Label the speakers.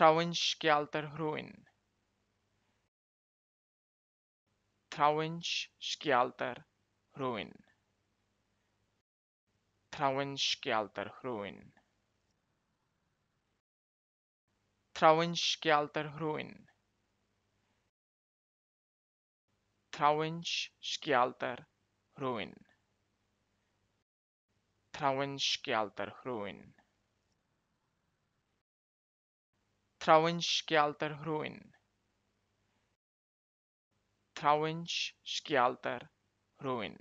Speaker 1: Þrainsskjaldarhraun Trauinsk Alter Ruin Trauinsk Alter Ruin Trauinsk Alter Ruin Trauinsk Alter Ruin Trauinsk Alter Ruin Þráinsgjaldarhraunin, Þráinsgilshraun